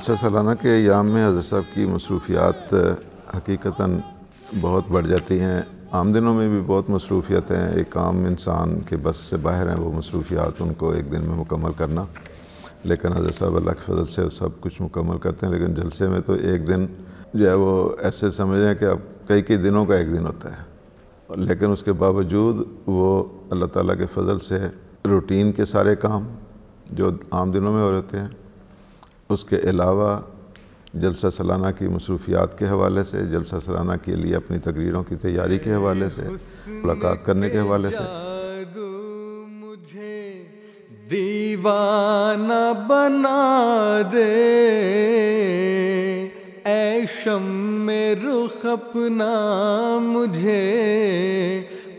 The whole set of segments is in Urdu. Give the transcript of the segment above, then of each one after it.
جلسہ سالانہ کے ایام میں حضرت صاحب کی مصروفیات حقیقتاً بہت بڑھ جاتی ہیں۔ عام دنوں میں بھی بہت مصروفیت ہیں۔ ایک عام انسان کے بس سے باہر ہیں، وہ مصروفیات ان کو ایک دن میں مکمل کرنا۔ لیکن حضرت صاحب اللہ کے فضل سے سب کچھ مکمل کرتے ہیں، لیکن جلسے میں تو ایک دن جو ہے وہ ایسے سمجھیں کہ اب کئی کئی دنوں کا ایک دن ہوتا ہے۔ لیکن اس کے باوجود وہ اللہ تعالیٰ کے فضل سے روٹین کے سارے کام جو عام دنوں میں ہو رہتے ہیں اس کے علاوہ جلسہ سالانہ کی مصروفیات کے حوالے سے، جلسہ سالانہ کے لیے اپنی تقریروں کی تیاری کے حوالے سے، ملاقات کرنے کے حوالے سے۔ مجھے دیوانہ بنا دے۔ اے شم رخ اپنا مجھے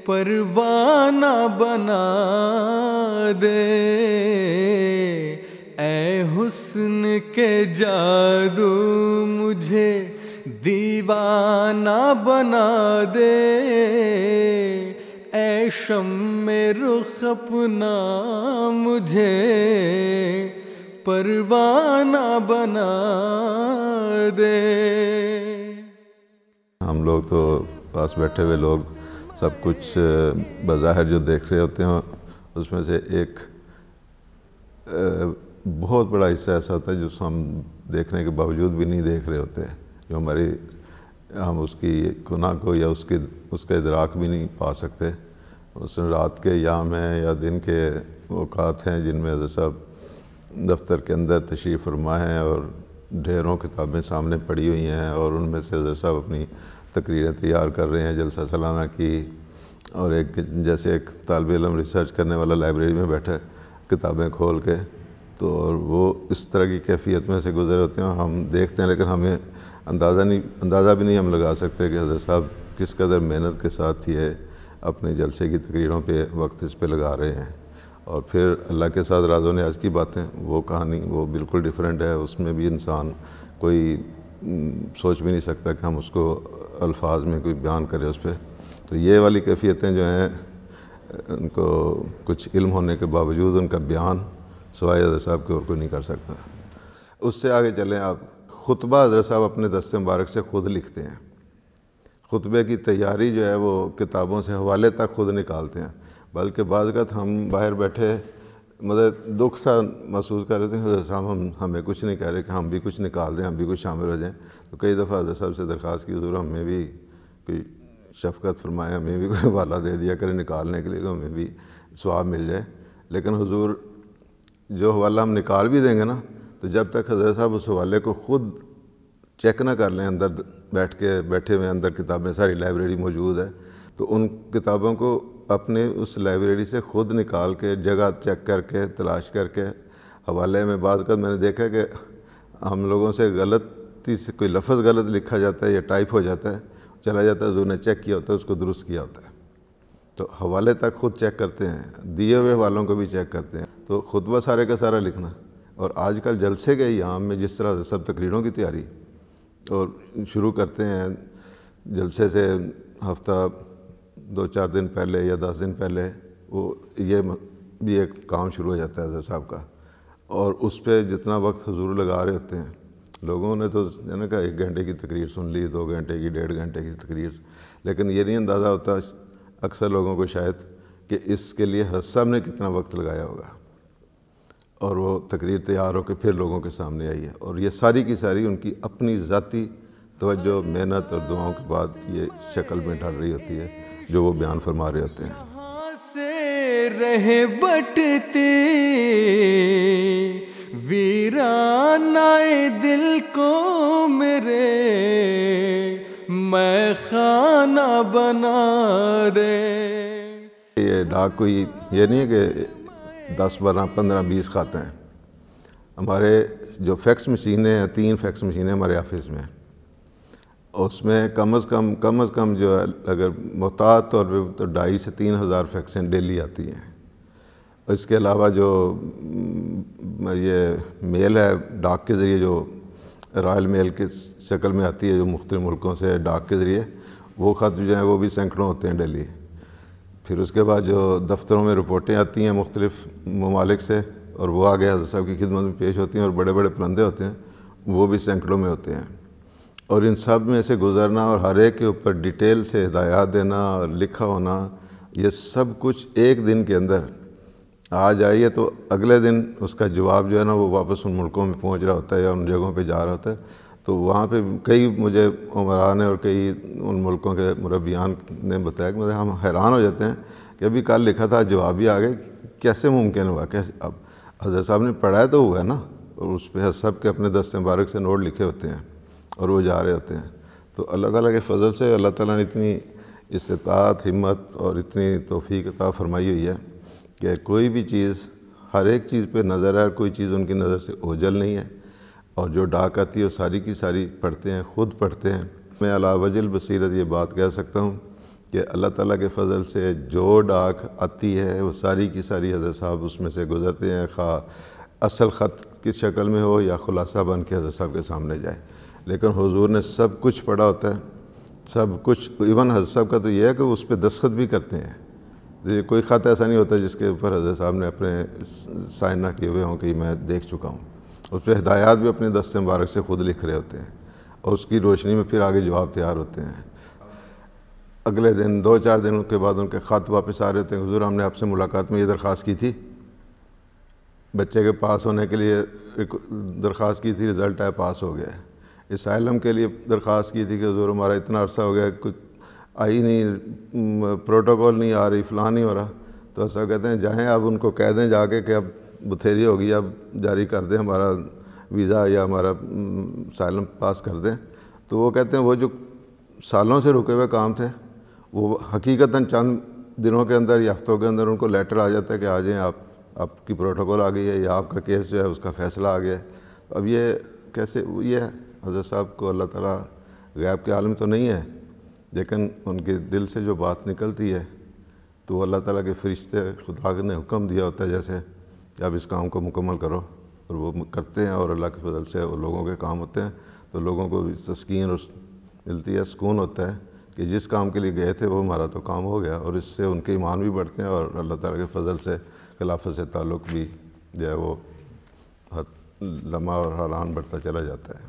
پروانہ بنا دے۔ حسن کے جادو مجھے دیوانہ بنا دے۔ اے شم رخ اپنا مجھے پروانہ بنا دے۔ ہم لوگ تو پاس بیٹھے ہوئے لوگ سب کچھ بظاہر جو دیکھ رہے ہوتے ہیں اس میں سے ایک بہت بڑا حصہ ایسا ہوتا ہے جس کو ہم دیکھنے کے باوجود بھی نہیں دیکھ رہے ہوتے جو ہماری، ہم اس کی گناہ کو یا اس کی اس کا ادراک بھی نہیں پا سکتے۔ اس میں رات کے یام ہیں یا دن کے اوقات ہیں جن میں حضرت صاحب دفتر کے اندر تشریف فرما ہیں اور ڈھیروں کتابیں سامنے پڑی ہوئی ہیں اور ان میں سے حضرت صاحب اپنی تقریریں تیار کر رہے ہیں، جلسہ سالانہ کی۔ اور ایک جیسے ایک طالب علم ریسرچ کرنے والا لائبریری میں بیٹھے، کتابیں کھول کے۔ تو اور وہ اس طرح کی کیفیت میں سے گزرے ہوتے ہیں ہم دیکھتے ہیں، لیکن ہمیں اندازہ نہیں، اندازہ بھی نہیں ہم لگا سکتے کہ حضرت صاحب کس قدر محنت کے ساتھ یہ اپنے جلسے کی تقریروں پہ وقت اس پہ لگا رہے ہیں۔ اور پھر اللہ کے ساتھ راز و نیاز کی باتیں، وہ کہانی وہ بالکل ڈیفرنٹ ہے، اس میں بھی انسان کوئی سوچ بھی نہیں سکتا کہ ہم اس کو الفاظ میں کوئی بیان کرے اس پہ۔ تو یہ والی کیفیتیں جو ہیں، ان کو کچھ علم ہونے کے باوجود ان کا بیان سوائے حضرت صاحب کے اور کوئی نہیں کر سکتا۔ اس سے آگے چلیں آپ۔ خطبہ حضرت صاحب اپنے دست مبارک سے خود لکھتے ہیں۔ خطبے کی تیاری جو ہے وہ کتابوں سے حوالے تک خود نکالتے ہیں۔ بلکہ بعض اوقات ہم باہر بیٹھے مطلب دکھ سا محسوس کر رہے تھے، حضرت صاحب ہم، ہمیں کچھ نہیں کہہ رہے کہ ہم بھی کچھ نکال دیں، ہم بھی کچھ شامل ہو جائیں۔ تو کئی دفعہ حضرت صاحب سے درخواست کی، حضور ہمیں بھی کوئی شفقت فرمائے، ہمیں بھی کوئی حوالہ دے دیا کرے نکالنے کے لیے تو ہمیں بھی ثواب مل جائے۔ لیکن حضور جو حوالہ ہم نکال بھی دیں گے نا، تو جب تک حضرت صاحب اس حوالے کو خود چیک نہ کر لیں اندر بیٹھ کے بیٹھے ہوئے اندر کتابیں، ساری لائبریری موجود ہے، تو ان کتابوں کو اپنے اس لائبریری سے خود نکال کے، جگہ چیک کر کے، تلاش کر کے حوالے میں بعض کا میں نے دیکھا کہ ہم لوگوں سے غلطی سے کوئی لفظ غلط لکھا جاتا ہے یا ٹائپ ہو جاتا ہے، چلا جاتا ہے، حضور نے چیک کیا ہوتا ہے، اس کو درست کیا ہوتا ہے۔ تو حوالے تک خود چیک کرتے ہیں، دیے ہوئے حوالوں کو بھی چیک کرتے ہیں۔ تو خطبہ سارے کا سارا لکھنا۔ اور آج کل جلسے کے یام میں جس طرح سب تقریروں کی تیاری۔ اور شروع کرتے ہیں جلسے سے ہفتہ دو چار دن پہلے یا دس دن پہلے۔ وہ یہ بھی ایک کام شروع ہو جاتا ہے حضرت صاحب کا۔ اور اس پہ جتنا وقت حضور لگا رہے ہوتے ہیں، لوگوں نے تو نے کہا ایک گھنٹے کی تقریر سن لی، دو گھنٹے کی، ڈیڑھ گھنٹے کی تقریر۔ لیکن یہ نہیں اندازہ ہوتا اکثر لوگوں کو شاید کہ اس کے لیے حضرت صاحب نے کتنا وقت لگایا ہوگا۔ اور وہ تقریر تیار ہو کے پھر لوگوں کے سامنے آئی ہے۔ اور یہ ساری کی ساری ان کی اپنی ذاتی توجہ، محنت اور دعاؤں کے بعد یہ شکل میں ڈھل رہی ہوتی ہے جو وہ بیان فرما رہے ہوتے ہیں۔ سے رہے بٹتے ویرانائے دل کو میرے بنا دے۔ یہ ڈاک کوئی یہ نہیں ہے کہ دس بارہ پندرہ، بیس کھاتے ہیں۔ ہمارے جو فیکس مشینیں ہیں، تین فیکس مشینیں ہمارے آفس میں اس میں کم از کم کم از کم جو ہے، اگر محتاط طور پہ تو ڈھائی سے تین ہزار فیکسیں ڈیلی آتی ہیں۔ اس کے علاوہ جو یہ میل ہے ڈاک کے ذریعے، جو رائل میل کی شکل میں آتی ہے، جو مختلف ملکوں سے ڈاک کے ذریعے وہ خط جو ہیں وہ بھی سینکڑوں ہوتے ہیں ڈیلی۔ پھر اس کے بعد جو دفتروں میں رپورٹیں آتی ہیں مختلف ممالک سے اور وہ آگے حضرت صاحب کی خدمت میں پیش ہوتی ہیں اور بڑے بڑے پرندے ہوتے ہیں، وہ بھی سینکڑوں میں ہوتے ہیں۔ اور ان سب میں سے گزرنا اور ہر ایک کے اوپر ڈیٹیل سے ہدایات دینا اور لکھا ہونا، یہ سب کچھ ایک دن کے اندر آ جائیے تو اگلے دن اس کا جواب جو ہے نا وہ واپس ان ملکوں میں پہنچ رہا ہوتا ہے یا ان جگہوں پہ جا رہا ہوتا ہے۔ تو وہاں پہ کئی مجھے عمران اور کئی ان ملکوں کے مربیان نے بتایا کہ مجھے ہم حیران ہو جاتے ہیں کہ ابھی کل لکھا تھا جواب بھی آ گئے کیسے ممکن ہوا؟ کیسے اب حضرت صاحب نے پڑھایا تو ہوا ہے نا، اور اس پہ سب کے اپنے دست مبارک سے نوٹ لکھے ہوتے ہیں اور وہ جا رہے ہوتے ہیں۔ تو اللہ تعالیٰ کے فضل سے اللہ تعالیٰ نے اتنی استطاعت، ہمت اور اتنی توفیق عطا فرمائی ہوئی ہے کہ کوئی بھی چیز، ہر ایک چیز پہ نظر ہے اور کوئی چیز ان کی نظر سے اوجل نہیں ہے۔ اور جو ڈاک آتی ہے وہ ساری کی ساری پڑھتے ہیں، خود پڑھتے ہیں۔ میں علا وجل بصیرت یہ بات کہہ سکتا ہوں کہ اللہ تعالیٰ کے فضل سے جو ڈاک آتی ہے، وہ ساری کی ساری حضرت صاحب اس میں سے گزرتے ہیں۔ خواہ اصل خط کی شکل میں ہو یا خلاصہ بن کے حضرت صاحب کے سامنے جائے۔ لیکن حضور نے سب کچھ پڑھا ہوتا ہے۔ سب کچھ، ایون حضرت صاحب کا تو یہ ہے کہ اس پہ دستخط بھی کرتے ہیں۔ جی کوئی خط ایسا نہیں ہوتا جس کے اوپر حضرت صاحب نے اپنے سائن نہ کیے ہوئے ہوں کہ میں دیکھ چکا ہوں۔ اس پہ ہدایات بھی اپنے دست مبارک سے خود لکھ رہے ہوتے ہیں اور اس کی روشنی میں پھر آگے جواب تیار ہوتے ہیں۔ اگلے دن، دو چار دنوں کے بعد ان کے خط واپس آ رہے تھے حضور، ہم نے آپ سے ملاقات میں یہ درخواست کی تھی۔ بچے کے پاس ہونے کے لیے درخواست کی تھی، رزلٹ آئے، پاس ہو گیا۔ اسائلم کے لیے درخواست کی تھی کہ حضور، ہمارا اتنا عرصہ ہو گیا، کوئی آئی نہیں پروٹوکول نہیں آ رہی، فلاں نہیں ہو رہا۔ تو ایسا کہتے ہیں، جائیں اب ان کو کہہ دیں جا کے کہ اب بتھیری ہوگی اب جاری کر دیں، ہمارا ویزا یا ہمارا سائلم پاس کر دیں۔ تو وہ کہتے ہیں، وہ جو سالوں سے رکے ہوئے کام تھے، وہ حقیقتاً چند دنوں کے اندر یا ہفتوں کے اندر ان کو لیٹر آ جاتا ہے کہ آ جائیں آپ آپ کی پروٹوکول آ گئی ہے یا آپ کا کیس جو ہے، اس کا فیصلہ آ گیا ہے۔ اب یہ کیسے، یہ حضرت صاحب کو اللہ تعالیٰ غیب کے عالم تو نہیں ہے، لیکن ان کے دل سے جو بات نکلتی ہے، تو وہ اللہ تعالیٰ کے فرشتے خدا نے حکم دیا ہوتا ہے، جیسے کہ آپ اس کام کو مکمل کرو اور وہ کرتے ہیں اور اللہ کے فضل سے وہ لوگوں کے کام ہوتے ہیں۔ تو لوگوں کو تسکین اور ملتی ہے، سکون ہوتا ہے کہ جس کام کے لیے گئے تھے وہ ہمارا تو کام ہو گیا اور اس سے ان کے ایمان بھی بڑھتے ہیں اور اللہ تعالیٰ کے فضل سے، خلافت سے تعلق بھی جو ہے وہ لمحہ اور حیران بڑھتا چلا جاتا ہے۔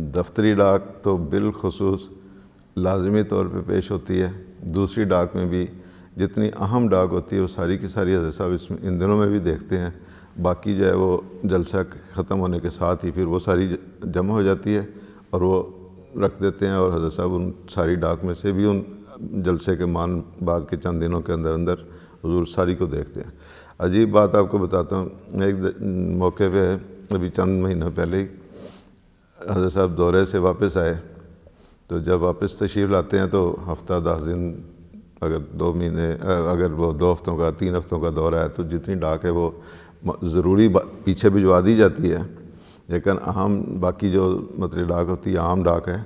دفتری ڈاک تو بالخصوص لازمی طور پہ پیش ہوتی ہے۔ دوسری ڈاک میں بھی جتنی اہم ڈاک ہوتی ہے وہ ساری کی ساری حضرت صاحب اس میں ان دنوں میں بھی دیکھتے ہیں۔ باقی جو ہے وہ جلسہ ختم ہونے کے ساتھ ہی پھر وہ ساری جمع ہو جاتی ہے اور وہ رکھ دیتے ہیں اور حضرت صاحب ان ساری ڈاک میں سے بھی ان جلسے کے مان بعد کے چند دنوں کے اندر اندر حضور ساری کو دیکھتے ہیں۔ عجیب بات آپ کو بتاتا ہوں، ایک موقع پہ ابھی چند مہینوں پہلے ہی حضرت صاحب دورے سے واپس آئے۔ تو جب واپس تشریف لاتے ہیں تو ہفتہ دس دن اگر دو مہینے، اگر وہ دو ہفتوں کا، تین ہفتوں کا دورہ ہے تو جتنی ڈاک ہے وہ ضروری پیچھے بھجوا دی جاتی ہے۔ لیکن اہم باقی جو مطلب ڈاک ہوتی ہے، عام ڈاک ہے،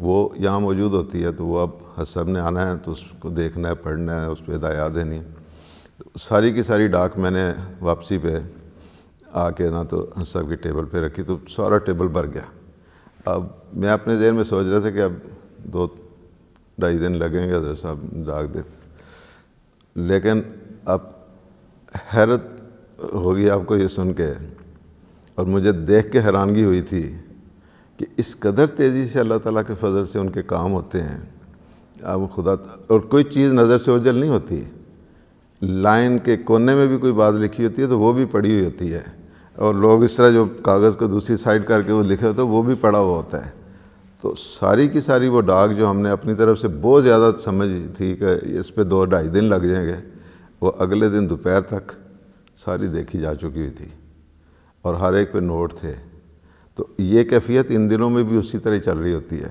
وہ یہاں موجود ہوتی ہے تو وہ اب حسب نے آنا ہے تو اس کو دیکھنا ہے، پڑھنا ہے، اس پہ ہدایات دینی تو ساری کی ساری ڈاک میں نے واپسی پہ آ کے نہ تو حسب کی ٹیبل پہ رکھی تو سارا ٹیبل بھر گیا۔ اب میں اپنے ذہن میں سوچ رہا تھا کہ اب دو ڈھائی دن لگیں گے، حضرت صاحب ڈاک دیتے۔ لیکن اب حیرت ہوگی آپ کو یہ سن کے، اور مجھے دیکھ کے حیرانگی ہوئی تھی کہ اس قدر تیزی سے اللہ تعالیٰ کے فضل سے ان کے کام ہوتے ہیں۔ اب خدا اور کوئی چیز نظر سے اوجل نہیں ہوتی۔ لائن کے کونے میں بھی کوئی بات لکھی ہوتی ہے تو وہ بھی پڑھی ہوئی ہوتی ہے۔ اور لوگ اس طرح جو کاغذ کو دوسری سائڈ کر کے وہ لکھے ہوتے ہیں وہ بھی پڑھا ہوا ہوتا ہے۔ تو ساری کی ساری وہ ڈاک جو ہم نے اپنی طرف سے بہت زیادہ سمجھ تھی کہ اس پہ دو ڈھائی دن لگ جائیں گے، وہ اگلے دن دوپہر تک ساری دیکھی جا چکی ہوئی تھی اور ہر ایک پہ نوٹ تھے۔ تو یہ کیفیت ان دنوں میں بھی اسی طرح چل رہی ہوتی ہے۔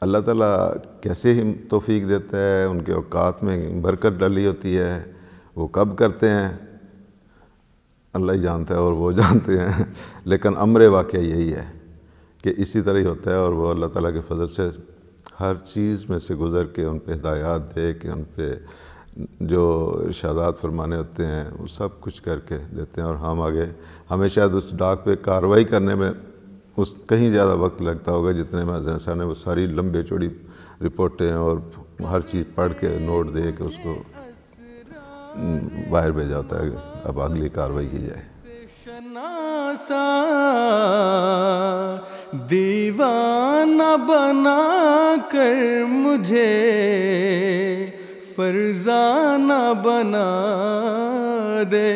اللہ تعالیٰ کیسے ہی توفیق دیتا ہے، ان کے اوقات میں برکت ڈلی ہوتی ہے، وہ کب کرتے ہیں؟ اللہ ہی جانتا ہے اور وہ جانتے ہیں، لیکن امر واقعہ یہی ہے۔ کہ اسی طرح ہی ہوتا ہے اور وہ اللہ تعالیٰ کے فضل سے ہر چیز میں سے گزر کے ان پہ ہدایات دے کے ان پہ جو ارشادات فرمانے ہوتے ہیں، وہ سب کچھ کر کے دیتے ہیں اور ہم آگے ہمیں شاید اس ڈاک پہ کارروائی کرنے میں اس کہیں زیادہ وقت لگتا ہوگا جتنے میں حضرت صاحب نے وہ ساری لمبے چوڑی رپورٹیں اور ہر چیز پڑھ کے نوٹ دے کے اس کو باہر بھیجا ہوتا ہے اب اگلی کارروائی کی جائے۔ دیوانہ بنا کر مجھے فرزانہ بنا دے۔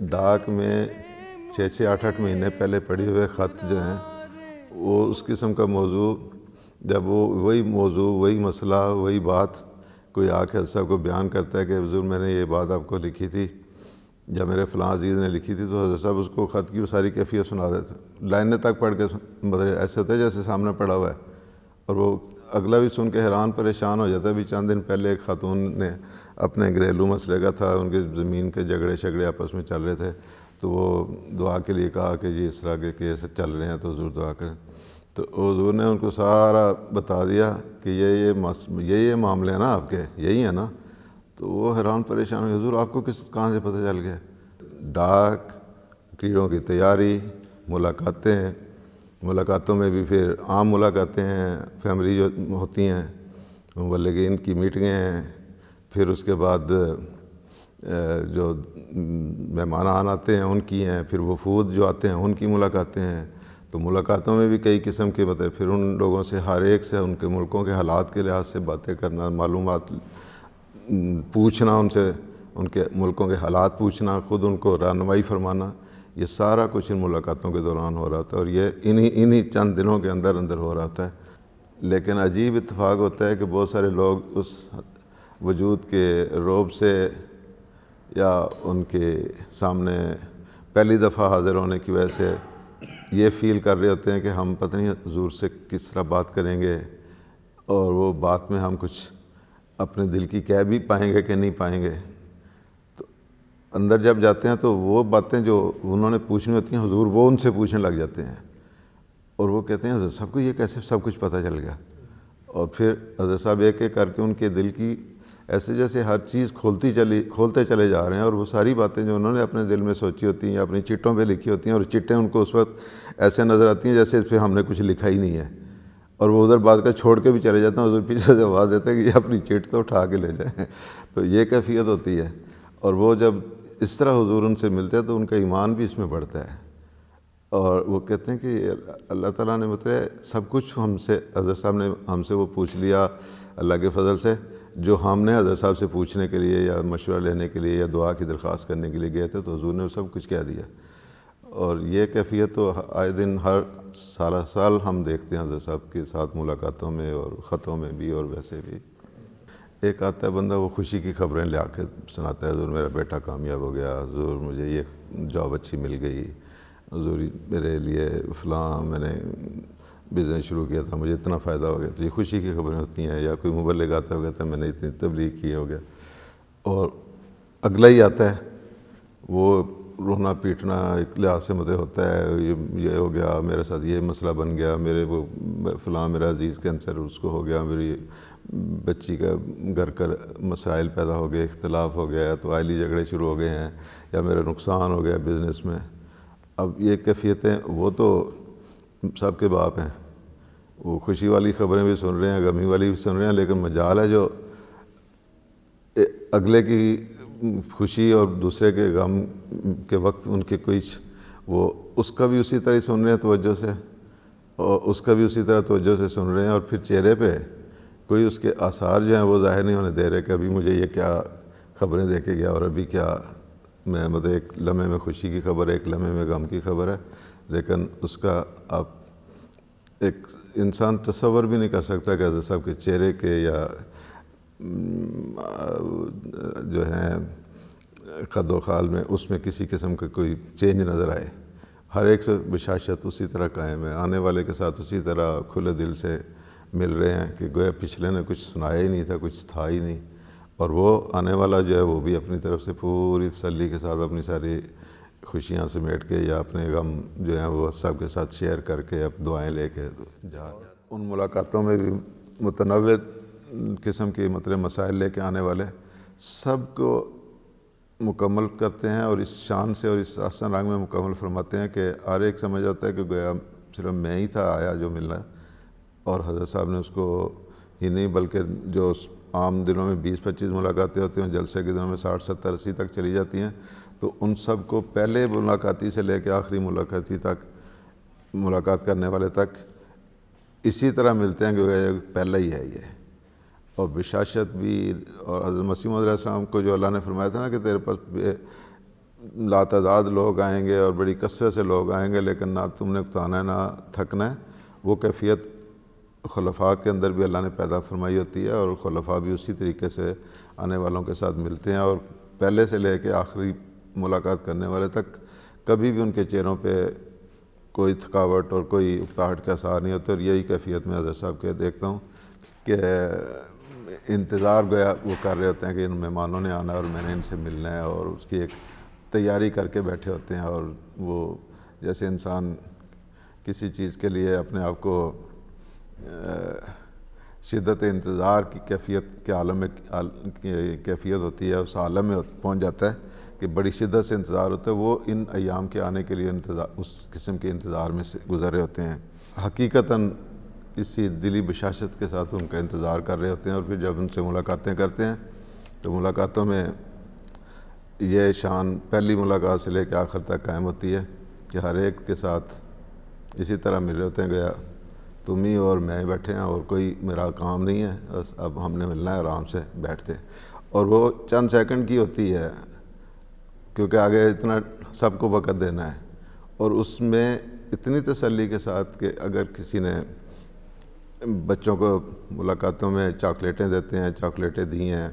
ڈاک میں چھ چھ آٹھ آٹھ مہینے پہلے پڑے ہوئے خط جو ہیں، وہ اس قسم کا موضوع، جب وہ وہی موضوع، وہی مسئلہ، وہی بات، کوئی آ کے صاحب کو بیان کرتا ہے کہ حضور میں نے یہ بات آپ کو لکھی تھی جب میرے فلاں عزیز نے لکھی تھی تو حضرت صاحب اس کو خط کی وہ ساری کیفیت سنا دیتے لائنیں تک پڑھ کے مطلب ایسے ہوتا ہے جیسے سامنے پڑا ہوا ہے۔ اور وہ اگلا بھی سن کے حیران پریشان ہو جاتا ہے۔ بھی چند دن پہلے ایک خاتون نے اپنے گھریلو مسئلے کا تھا، ان کے زمین کے جھگڑے شگڑے آپس میں چل رہے تھے۔ تو وہ دعا کے لیے کہا کہ جی اس طرح کے کیس چل رہے ہیں تو حضور دعا کریں۔ تو حضور نے ان کو سارا بتا دیا کہ یہ یہ یہ معاملے ہیں نا آپ کے، یہی ہیں نا۔ تو وہ حیران پریشان ہوئے، حضور، آپ کو کس، کہاں سے پتہ چل گیا؟ ڈاک، کیڑوں کی تیاری، ملاقاتیں، ملاقاتوں میں بھی پھر عام ملاقاتیں ہیں، فیملی جو ہوتی ہیں، مبلغین کی میٹنگیں ہیں، پھر اس کے بعد جو مہمان آتے ہیں، ان کی ہیں، پھر وفود جو آتے ہیں، ان کی ملاقاتیں ہیں۔ تو ملاقاتوں میں بھی کئی قسم کے مطلب پھر ان لوگوں سے ہر ایک سے، ان کے ملکوں کے حالات کے لحاظ سے باتیں کرنا، معلومات پوچھنا ان سے، ان کے ملکوں کے حالات پوچھنا، خود ان کو رہنمائی فرمانا، یہ سارا کچھ ان ملاقاتوں کے دوران ہو رہا تھا اور یہ انہی انہی چند دنوں کے اندر اندر ہو رہا تھا۔ لیکن عجیب اتفاق ہوتا ہے کہ بہت سارے لوگ اس وجود کے روب سے یا ان کے سامنے پہلی دفعہ حاضر ہونے کی وجہ سے یہ فیل کر رہے ہوتے ہیں کہ ہم پتہ نہیں حضور سے کس طرح بات کریں گے اور وہ بات میں ہم کچھ اپنے دل کی کہہ بھی پائیں گے کہ نہیں پائیں گے۔ تو اندر جب جاتے ہیں تو وہ باتیں جو انہوں نے پوچھنی ہوتی ہیں، حضور وہ ان سے پوچھنے لگ جاتے ہیں۔ اور وہ کہتے ہیں، حضرت صاحب کو یہ کیسے سب کچھ پتہ چل گیا؟ اور پھر حضرت صاحب ایک ایک کر کے ان کے دل کی ایسے جیسے ہر چیز کھولتی چلی، کھولتے چلے جا رہے ہیں۔ اور وہ ساری باتیں جو انہوں نے اپنے دل میں سوچی ہوتی ہیں یا اپنی چٹوں پہ لکھی ہوتی ہیں، اور چٹیں ان کو اس وقت ایسے نظر آتی ہیں جیسے اس پہ ہم نے کچھ لکھا ہی نہیں ہے۔ اور وہ ادھر بات کا چھوڑ کے بھی چلے جاتے ہیں ادھر پیچھے سے آواز دیتے ہیں کہ یہ اپنی چٹ تو اٹھا کے لے جائیں۔ تو یہ کیفیت ہوتی ہے۔ اور وہ جب اس طرح حضور ان سے ملتے ہیں تو ان کا ایمان بھی اس میں بڑھتا ہے۔ اور وہ کہتے ہیں کہ اللہ تعالیٰ نے مطلب سب کچھ ہم سے، حضرت صاحب نے ہم سے وہ پوچھ لیا اللہ کے فضل سے، جو ہم نے حضرت صاحب سے پوچھنے کے لیے یا مشورہ لینے کے لیے یا دعا کی درخواست کرنے کے لیے گئے تھے تو حضور نے وہ سب کچھ کہہ دیا۔ اور یہ کیفیت تو آئے دن ہر سالہ سال ہم دیکھتے ہیں حضرت صاحب کے ساتھ ملاقاتوں میں اور خطوں میں بھی اور ویسے بھی۔ ایک آتا ہے بندہ وہ خوشی کی خبریں لے آ کے سناتا ہے، حضور میرا بیٹا کامیاب ہو گیا، حضور مجھے یہ جاب اچھی مل گئی، حضور میرے لیے فلاں میں نے بزنس شروع کیا تھا، مجھے اتنا فائدہ ہو گیا تو یہ خوشی کی خبریں ہوتی ہیں، یا کوئی مبلغ آتا ہو گیا تھا، میں نے اتنی تبلیغ کی ہو گیا۔ اور اگلا ہی آتا ہے، وہ رونا پیٹنا ایک لحاظ سے مدد ہوتا ہے، یہ ہو گیا، میرے ساتھ یہ مسئلہ بن گیا، میرے وہ فلاں میرا عزیز کینسر اس کو ہو گیا، میری بچی کا گھر کر مسائل پیدا ہو گئے، اختلاف ہو گیا تو آئلی جھگڑے شروع ہو گئے ہیں یا میرا نقصان ہو گیا بزنس میں۔ اب یہ کیفیتیں، وہ تو سب کے باپ ہیں۔ وہ خوشی والی خبریں بھی سن رہے ہیں، غمی والی بھی سن رہے ہیں، لیکن مجال ہے جو اگلے کی خوشی اور دوسرے کے غم کے وقت ان کے کوئی وہ اس کا بھی اسی طرح سن رہے ہیں، توجہ سے۔ اور اس کا بھی اسی طرح توجہ سے سن رہے ہیں اور پھر چہرے پہ کوئی اس کے آثار جو ہیں وہ ظاہر نہیں ہونے دے رہے کہ ابھی مجھے یہ کیا خبریں دے کے گیا اور ابھی کیا میں مطلب ایک لمحے میں خوشی کی خبر ہے، ایک لمحے میں غم کی خبر ہے۔ لیکن اس کا آپ ایک انسان تصور بھی نہیں کر سکتا کہ حضرت صاحب کے چہرے کے یا جو ہیں قد و خال میں اس میں کسی قسم کا کوئی چینج نظر آئے۔ ہر ایک سے بشاشت اسی طرح قائم ہے۔ آنے والے کے ساتھ اسی طرح کھلے دل سے مل رہے ہیں کہ گویا پچھلے نے کچھ سنایا ہی نہیں تھا، کچھ تھا ہی نہیں۔ اور وہ آنے والا جو ہے، وہ بھی اپنی طرف سے پوری تسلی کے ساتھ اپنی ساری خوشیاں سمیٹ کے یا اپنے غم جو ہیں، وہ سب کے ساتھ شیئر کر کے اب دعائیں لے کے جا ان ملاقاتوں میں بھی متنوع قسم کے مطلب مسائل لے کے آنے والے سب کو مکمل کرتے ہیں اور اس شان سے اور اس آسان رنگ میں مکمل فرماتے ہیں کہ ہر ایک سمجھ ہوتا ہے کہ گویا صرف میں ہی تھا آیا جو ملنا اور حضرت صاحب نے اس کو ہی نہیں بلکہ جو عام دنوں میں بیس پچیس ملاقاتیں ہوتی ہیں جلسے کے دنوں میں ساٹھ ستر اسی تک چلی جاتی ہیں تو ان سب کو پہلے ملاقاتی سے لے کے آخری ملاقاتی تک ملاقات کرنے والے تک اسی طرح ملتے ہیں کہ پہلا ہی ہے یہ۔ اور بشاشت بھی اور حضرت مسیم علیہ السلام کو جو اللہ نے فرمایا تھا نا کہ تیرے پاس لاتعداد لوگ آئیں گے اور بڑی کثرت سے لوگ آئیں گے، لیکن نہ تم نے اکتانا ہے، نہ تھکنا ہے۔ وہ کیفیت خلفاء کے اندر بھی اللہ نے پیدا فرمائی ہوتی ہے اور خلفاء بھی اسی طریقے سے آنے والوں کے ساتھ ملتے ہیں اور پہلے سے لے کے آخری ملاقات کرنے والے تک کبھی بھی ان کے چہروں پہ کوئی تھکاوٹ اور کوئی اکتاہٹ کا اثار نہیں ہوتا۔ اور یہی کیفیت میں حضرت صاحب کے دیکھتا ہوں کہ انتظار گیا وہ کر رہے ہوتے ہیں کہ ان مہمانوں نے آنا ہے اور میں نے ان سے ملنا ہے اور اس کی ایک تیاری کر کے بیٹھے ہوتے ہیں اور وہ جیسے انسان کسی چیز کے لیے اپنے آپ کو شدت انتظار کی کیفیت کے عالم میں کیفیت ہوتی ہے، اس عالم میں پہنچ جاتا ہے کہ بڑی شدت سے انتظار ہوتا ہے، وہ ان ایام کے آنے کے لیے انتظار، اس قسم کے انتظار میں سے گزرے ہوتے ہیں۔ حقیقتاً اسی دلی بشاشت کے ساتھ ان کا انتظار کر رہے ہوتے ہیں اور پھر جب ان سے ملاقاتیں کرتے ہیں تو ملاقاتوں میں یہ شان پہلی ملاقات سے لے کے آخر تک قائم ہوتی ہے کہ ہر ایک کے ساتھ اسی طرح مل رہے ہوتے ہیں گیا تم ہی اور میں بیٹھے ہیں اور کوئی میرا کام نہیں ہے، بس اب ہم نے ملنا ہے، آرام سے بیٹھتے اور وہ چند سیکنڈ کی ہوتی ہے کیونکہ آگے اتنا سب کو وقت دینا ہے۔ اور اس میں اتنی تسلی کے ساتھ کہ اگر کسی نے بچوں کو ملاقاتوں میں چاکلیٹیں دیتے ہیں، چاکلیٹیں دی ہیں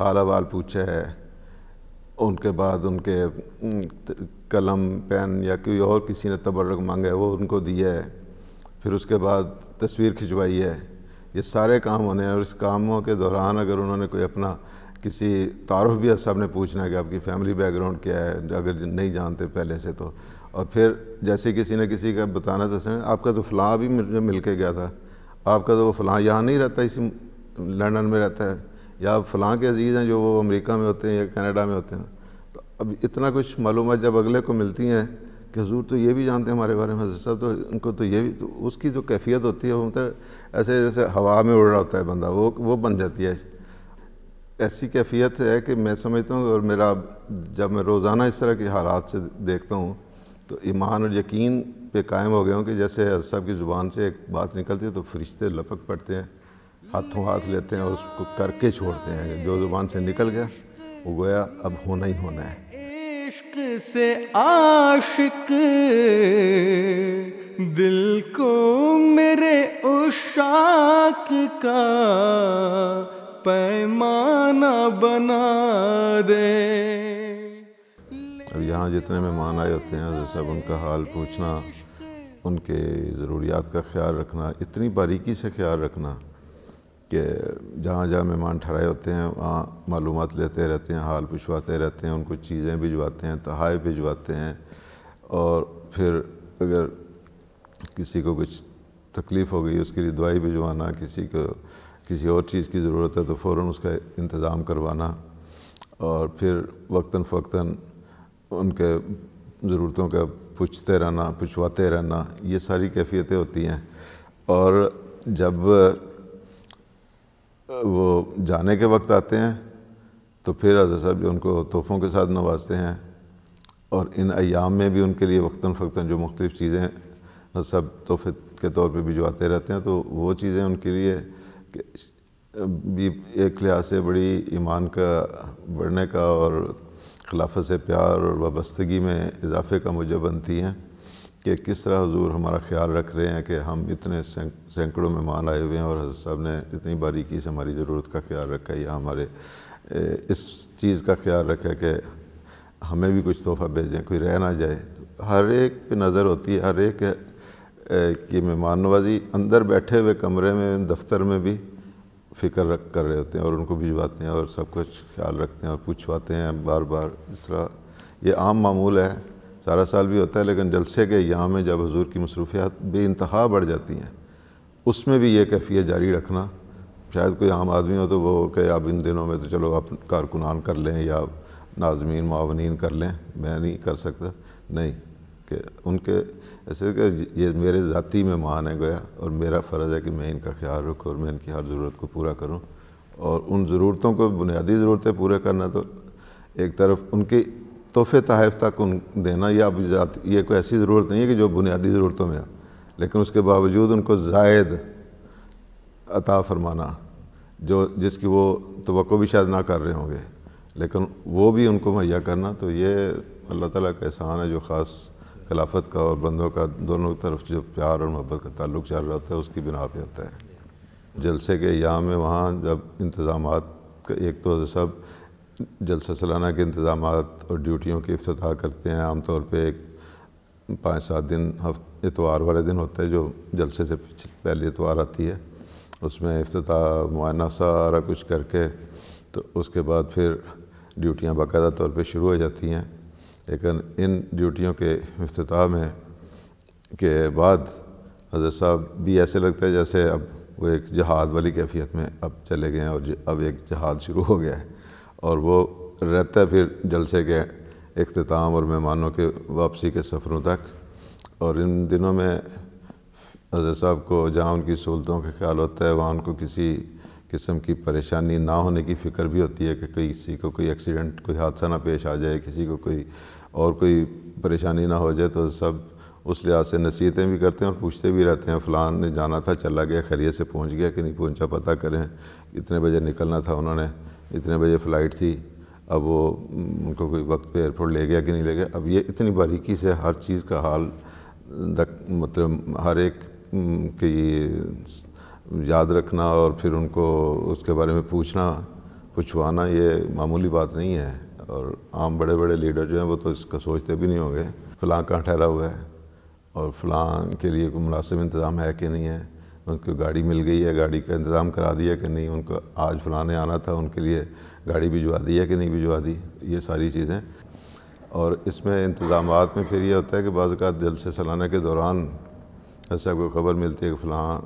حال حوال پوچھا ہے ان کے بعد ان کے قلم، پین یا کوئی اور کسی نے تبرک مانگا ہے وہ ان کو دیا ہے پھر اس کے بعد تصویر کھنچوائی ہے۔ یہ سارے کام ہونے ہیں اور اس کاموں کے دوران اگر انہوں نے کوئی اپنا کسی تعارف بھی صاحب نے پوچھنا ہے کہ آپ کی فیملی بیک گراؤنڈ کیا ہے، اگر نہیں جانتے پہلے سے تو۔ اور پھر جیسے کسی نے کسی کا بتانا تو آپ کا تو فلاں بھی مجھے مل کے گیا تھا۔ آپ کا تو وہ فلاں یہاں نہیں رہتا، اسی لنڈن میں رہتا ہے۔ یا فلاں کے عزیز ہیں جو وہ امریکہ میں ہوتے ہیں یا کینیڈا میں ہوتے ہیں۔ تو اب اتنا کچھ معلومات جب اگلے کو ملتی ہیں کہ حضور تو یہ بھی جانتے ہیں ہمارے بارے میں، حضرت صاحب تو ان کو تو یہ بھی، تو اس کی جو کیفیت ہوتی ہے۔ وہ مطلب ایسے جیسے ہوا میں اڑ رہا ہوتا ہے بندہ، وہ وہ بن جاتی ہے۔ ایسی کیفیت ہے کہ میں سمجھتا ہوں اور میرا، جب میں روزانہ اس طرح کے حالات سے دیکھتا ہوں تو ایمان اور یقین پہ قائم ہو گئے ہوں کہ جیسے صاحب کی زبان سے ایک بات نکلتی ہے تو فرشتے لپک پڑتے ہیں ہاتھوں ہاتھ لیتے ہیں اور اس کو کر کے چھوڑتے ہیں جو زبان سے نکل گیا وہ گویا اب ہونا ہی ہونا ہے۔ عشق سے عاشق دل کو میرے اشاک کا پیمانہ بنا دے۔ اب یہاں جتنے مہمان آئے ہوتے ہیں حضرت صاحب ان کا حال پوچھنا ان کے ضروریات کا خیال رکھنا، اتنی باریکی سے خیال رکھنا کہ جہاں جہاں مہمان ٹھہرائے ہوتے ہیں، وہاں معلومات لیتے رہتے ہیں، حال پوچھواتے رہتے ہیں، ان کو چیزیں بھجواتے ہیں تحائف بھجواتے ہیں۔ اور پھر اگر کسی کو کچھ تکلیف ہو گئی، اس کے لیے دوائی بھجوانا، کسی کو کسی اور چیز کی ضرورت ہے، تو فوراً اس کا انتظام کروانا۔ اور پھر وقتاً فوقتاً ان کے ضرورتوں کا پوچھتے رہنا، پوچھواتے رہنا، یہ ساری کیفیتیں ہوتی ہیں۔ اور جب وہ جانے کے وقت آتے ہیں، تو پھر حضرت صاحب جو ان کو تحفوں کے ساتھ نوازتے ہیں۔ اور ان ایام میں بھی ان کے لیے وقتاً فوقتاً جو مختلف چیزیں سب تحفے کے طور پہ بھجواتے رہتے ہیں، تو وہ چیزیں ان کے لیے بھی ایک لحاظ سے بڑی ایمان کا بڑھنے کا اور خلافت سے پیار اور وابستگی میں اضافے کا مجھے بنتی ہیں کہ کس طرح حضور ہمارا خیال رکھ رہے ہیں کہ ہم اتنے سینکڑوں مہمان آئے ہوئے ہیں اور حضرت صاحب نے اتنی باریکی سے ہماری ضرورت کا خیال رکھا ہے، یا ہمارے اس چیز کا خیال رکھا ہے کہ ہمیں بھی کچھ تحفہ بھیجیں، کوئی رہ نہ جائے۔ ہر ایک پہ نظر ہوتی ہے، ہر ایک کی مہمان نوازی اندر بیٹھے ہوئے کمرے میں، دفتر میں بھی فکر رکھ کر رہے ہوتے ہیں اور ان کو بھجواتے ہیں اور سب کچھ خیال رکھتے ہیں اور پوچھواتے ہیں بار بار اس طرح۔ یہ عام معمول ہے۔ سارا سال بھی ہوتا ہے لیکن جلسے کے یہاں میں جب حضور کی مصروفیات بے انتہا بڑھ جاتی ہیں، اس میں بھی یہ کیفیت جاری رکھنا۔ شاید کوئی عام آدمی ہو تو وہ کہ اب ان دنوں میں تو چلو آپ کارکنان کر لیں یا ناظمین، معاونین کر لیں۔ میں نہیں کر سکتا۔ نہیں، کہ ان کے ایسے کہ یہ میرے ذاتی مہمان ہیں گویا، اور میرا فرض ہے کہ میں ان کا خیال رکھوں اور میں ان کی ہر ضرورت کو پورا کروں۔ اور ان ضرورتوں کو، بنیادی ضرورتیں پورے کرنا تو ایک طرف ان کی تحفے تحائف تک ان دینا، یا یہ کوئی ایسی ضرورت نہیں ہے کہ جو بنیادی ضرورتوں میں لیکن اس کے باوجود ان کو زائد عطا فرمانا، جو جس کی وہ توقع بھی شاید نہ کر رہے ہوں گے، لیکن وہ بھی ان کو مہیا کرنا، تو یہ اللہ تعالیٰ کا احسان ہے جو خاص خلافت کا اور بندوں کا دونوں طرف جو پیار اور محبت کا تعلق چل رہا ہوتا ہے، اس کی بنا پہ ہوتا ہے۔ جلسے کے ایام میں وہاں جب انتظامات کا ایک تو سب جلسہ سالانہ کے انتظامات اور ڈیوٹیوں کی افتتاح کرتے ہیں۔ عام طور پہ ایک پانچ سات دن، ہفت، اتوار والے دن ہوتے ہیں جو جلسے سے پہلی اتوار آتی ہے۔ اس میں افتتاح، معائنہ، سارا کچھ کر کے تو اس کے بعد پھر ڈیوٹیاں باقاعدہ طور پہ شروع ہو جاتی ہیں۔ لیکن ان ڈیوٹیوں کے افتتاح میں کے بعد حضرت صاحب بھی ایسے لگتا ہے جیسے اب وہ ایک جہاد والی کیفیت میں اب چلے گئے ہیں اور اب ایک جہاد شروع ہو گیا ہے اور وہ رہتا ہے پھر جلسے کے اختتام اور مہمانوں کے واپسی کے سفروں تک اور ان دنوں میں حضرت صاحب کو جہاں ان کی سہولتوں کا خیال ہوتا ہے، وہاں ان کو کسی قسم کی پریشانی نہ ہونے کی فکر بھی ہوتی ہے کہ کسی کو کوئی ایکسیڈنٹ کوئی حادثہ نہ پیش آ جائے، کسی کو کوئی اور کوئی پریشانی نہ ہو جائے تو سب اس لحاظ سے نصیحتیں بھی کرتے ہیں اور پوچھتے بھی رہتے ہیں فلان نے جانا تھا، چلا گیا، خیریت سے پہنچ گیا کہ نہیں پہنچا، پتہ کریں اتنے بجے نکلنا تھا انہوں نے، اتنے بجے فلائٹ تھی، اب وہ ان کو کوئی وقت پہ ایئرپورٹ لے گیا کہ نہیں لے گیا۔ اب یہ اتنی باریکی سے ہر چیز کا حال مطلب ہر ایک کی یاد رکھنا اور پھر ان کو اس کے بارے میں پوچھنا، پوچھوانا، یہ معمولی بات نہیں ہے۔ اور عام بڑے بڑے لیڈر جو ہیں وہ تو اس کا سوچتے بھی نہیں ہوں گے، فلاں کہاں ٹھہرا ہوا ہے؟ اور فلاں کے لیے کوئی مناسب انتظام ہے کہ نہیں ہے؟ ان کو گاڑی مل گئی ہے، گاڑی کا انتظام کرا دیا کہ نہیں؟ ان کو آج فلاں نے آنا تھا، ان کے لیے گاڑی بھجوا دی ہے کہ نہیں بھجوا دی؟ یہ ساری چیزیں۔ اور اس میں انتظامات میں پھر یہ ہوتا ہے کہ بعض اوقات دل سے سلانہ کے دوران ایسا کوئی خبر ملتی ہے کہ فلاں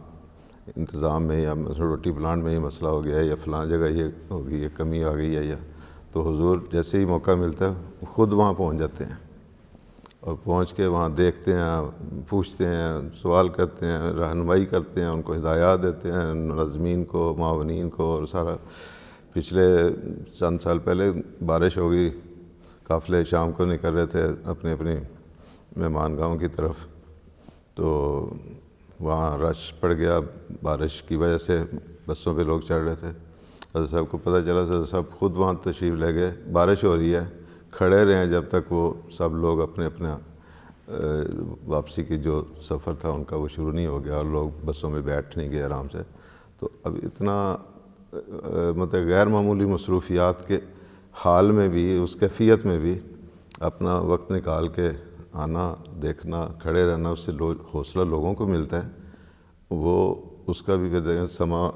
انتظام میں یا روٹی پلانٹ میں یہ مسئلہ ہو گیا ہے یا فلاں جگہ یہ ہوگی، یہ کمی آ گئی ہے یا، تو حضور جیسے ہی موقع ملتا ہے خود وہاں پہنچ جاتے ہیں اور پہنچ کے وہاں دیکھتے ہیں، پوچھتے ہیں، سوال کرتے ہیں، رہنمائی کرتے ہیں، ان کو ہدایات دیتے ہیں نظمین کو، معاونین کو اور سارا۔ پچھلے چند سال پہلے بارش ہو گئی، قافلے شام کو نکل رہے تھے اپنی اپنی مہمان گاؤں کی طرف، تو وہاں رش پڑ گیا، بارش کی وجہ سے بسوں پہ لوگ چڑھ رہے تھے۔ حضرت صاحب کو پتہ چلا تھا سب خود وہاں تشریف لے گئے۔ بارش ہو رہی ہے، کھڑے رہے ہیں جب تک وہ سب لوگ اپنے اپنے واپسی کی جو سفر تھا، ان کا وہ شروع نہیں ہو گیا اور لوگ بسوں میں بیٹھ نہیں گئے آرام سے۔ تو اب اتنا مطلب غیر معمولی مصروفیات کے حال میں بھی، اس کیفیت میں بھی اپنا وقت نکال کے آنا، دیکھنا، کھڑے رہنا، اس سے حوصلہ لوگوں کو ملتا ہے، وہ اس کا بھی پھر سما،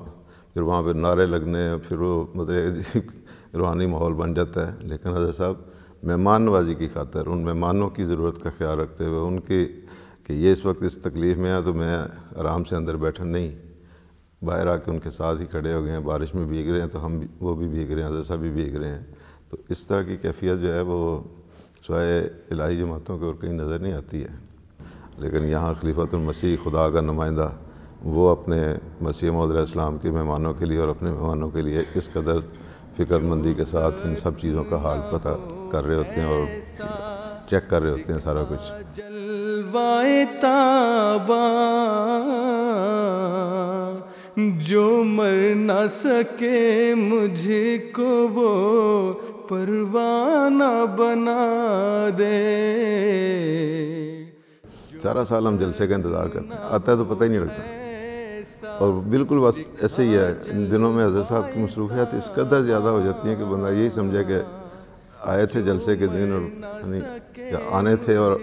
پھر وہاں پہ نعرے لگنے، پھر وہ مطلب روحانی ماحول بن جاتا ہے، لیکن حضرت صاحب مہمان نوازی کی خاطر، ان مہمانوں کی ضرورت کا خیال رکھتے ہوئے، ان کی کہ یہ اس وقت اس تکلیف میں ہے تو میں آرام سے اندر بیٹھا نہیں، باہر آ کے ان کے ساتھ ہی کھڑے ہو گئے ہیں، بارش میں بھیگ رہے ہیں تو ہم بھی، وہ بھی بھیگ رہے ہیں، حضرت صاحب بھی بھیگ رہے ہیں، تو اس طرح کی کیفیت جو ہے وہ سوائے الہی جماعتوں کے اور کہیں نظر نہیں آتی ہے۔ لیکن یہاں خلیفۃ المسیح خدا کا نمائندہ، وہ اپنے مسیح محدود السلام کے مہمانوں کے لیے اور اپنے مہمانوں کے لیے اس قدر فکر مندی کے ساتھ ان سب چیزوں کا حال پتہ کر رہے ہوتے ہیں اور چیک کر رہے ہوتے ہیں سارا کچھ۔ جلوائے تابا جو مر نہ سکے مجھ کو وہ پروانہ بنا دے۔ سارا سال ہم جلسے کا انتظار کرتے ہیں۔ آتا ہے تو پتہ ہی نہیں لگتا۔ اور بالکل بس ایسے ہی ہے۔ ان دنوں میں حضرت صاحب کی مصروفیات اس قدر زیادہ ہو جاتی ہیں کہ بندہ یہی سمجھے کہ آئے تھے جلسے کے دن اور یعنی آنے تھے اور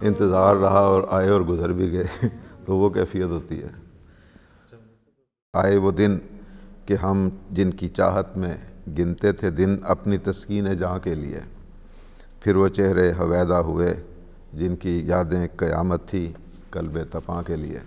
انتظار رہا اور آئے اور گزر بھی گئے۔ تو وہ کیفیت ہوتی ہے۔ آئے وہ دن کہ ہم جن کی چاہت میں گنتے تھے دن اپنی تسکین جہاں کے لیے، پھر وہ چہرے حویدہ ہوئے جن کی یادیں قیامت تھی قلب تپاں کے لیے۔